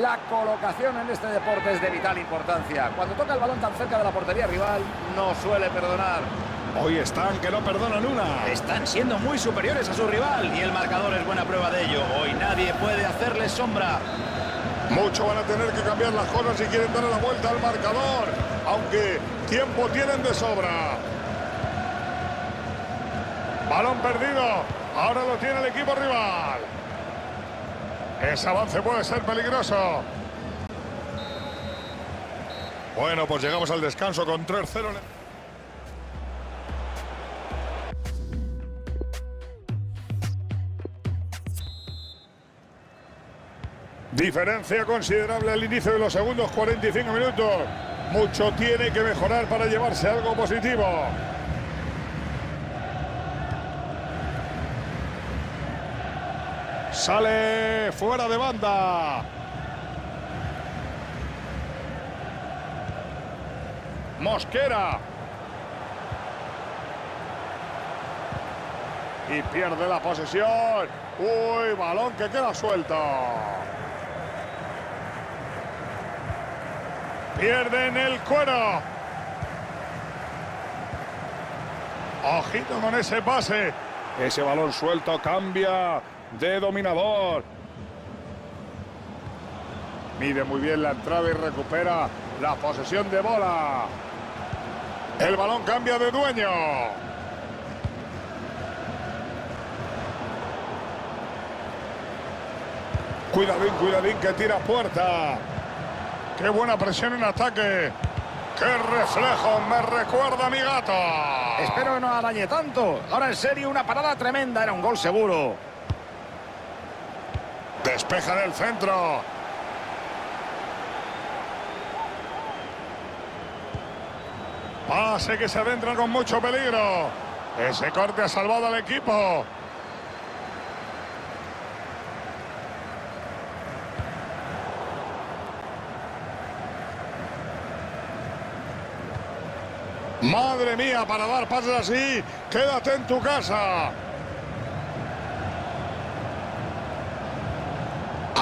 La colocación en este deporte es de vital importancia. Cuando toca el balón tan cerca de la portería rival, no suele perdonar. Hoy están que no perdonan una. Están siendo muy superiores a su rival y el marcador es buena prueba de ello. Hoy nadie puede hacerles sombra. Mucho van a tener que cambiar las cosas si quieren darle la vuelta al marcador. Aunque tiempo tienen de sobra. Balón perdido. Ahora lo tiene el equipo rival. Ese avance puede ser peligroso. Bueno, pues llegamos al descanso con 3-0. Diferencia considerable al inicio de los segundos 45 minutos. Mucho tiene que mejorar para llevarse algo positivo. Sale fuera de banda. Mosquera. Y pierde la posesión. Uy, balón que queda suelto. Pierden el cuero. Ojito con ese pase. Ese balón suelto cambia de dominador. Mide muy bien la entrada y recupera la posesión de bola. El balón cambia de dueño. Cuidadín, cuidadín que tira puerta. Qué buena presión en ataque. ¡Qué reflejo! Me recuerda a mi gato. Espero que no arañe tanto. Ahora en serio, una parada tremenda. Era un gol seguro. Despeja del centro. Pase que se adentra con mucho peligro. Ese corte ha salvado al equipo. Madre mía, para dar pases así, quédate en tu casa.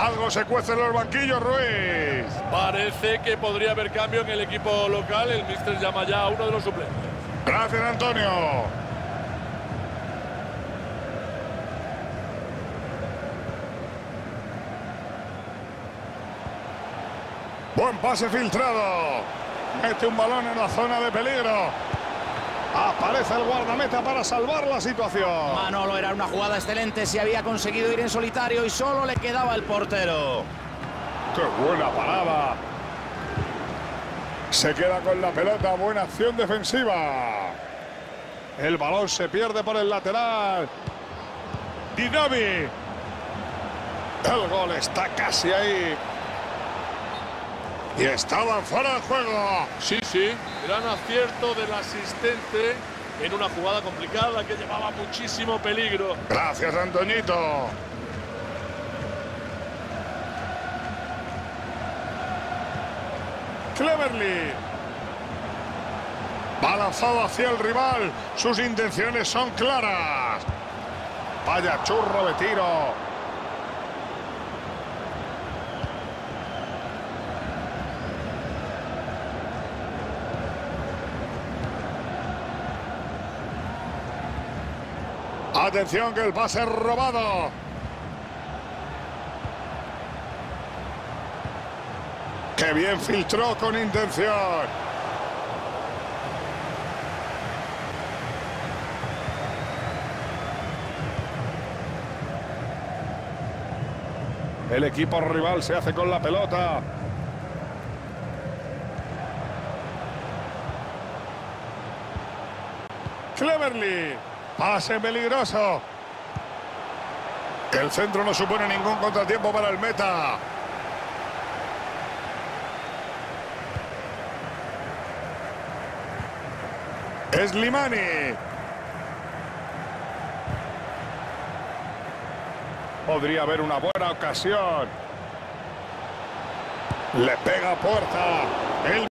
Algo se cuece en los banquillos, Ruiz. Parece que podría haber cambio en el equipo local. El míster llama ya a uno de los suplentes. Gracias, Antonio. Buen pase filtrado. Mete un balón en la zona de peligro. Aparece el guardameta para salvar la situación. Manolo era una jugada excelente si había conseguido ir en solitario y solo le quedaba el portero. ¡Qué buena parada! Se queda con la pelota, buena acción defensiva. El balón se pierde por el lateral. Dinavi. El gol está casi ahí. Y estaba fuera de juego. Sí, sí, gran acierto del asistente en una jugada complicada que llevaba muchísimo peligro. Gracias, Antoñito. Cleverly. Va lanzado hacia el rival. Sus intenciones son claras. Vaya churro de tiro. Atención que el pase robado. Qué bien filtró con intención. El equipo rival se hace con la pelota. Cleverly. Pase peligroso. El centro no supone ningún contratiempo para el meta. Es. Podría haber una buena ocasión. Le pega puerta. El